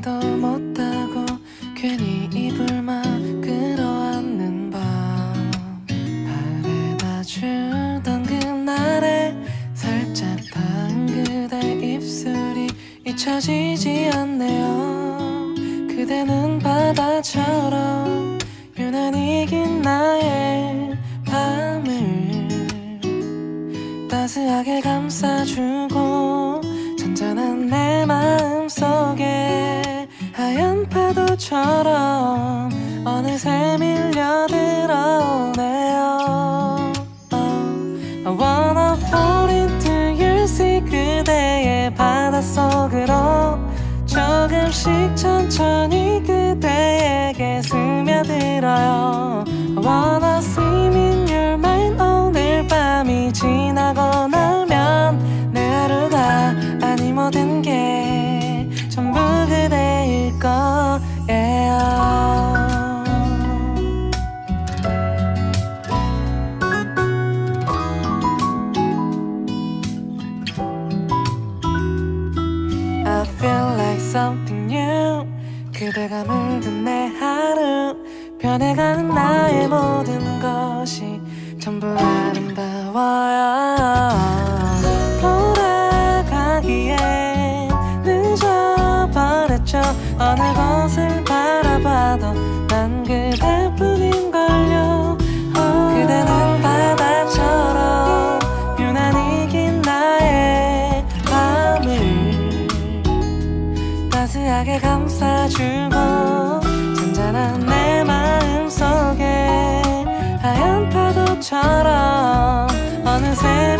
도 못하고 괜히 이불만 끌어안는 밤. 바래다 주던 그날에 살짝 닿은 그대 입술이 잊혀지지 않네요. 그대는 바다처럼 유난히 긴 나의 밤을 따스하게 감싸주고 잔잔한 내 마음 속에 하얀 파도처럼 어느새 밀려들어오네요. Oh, I wanna fall into your sea 그대의 바닷속으로 조금씩 천천히 그대에게 스며들어요. I wanna 그대가 물든 내 하루 변해가는 나의 모든 것이 전부 아름다워요 돌아가기엔 늦어버렸죠. 어느 곳을 바라봐도 감싸주고 잔잔한 내 마음 속에 하얀 파도처럼 어느새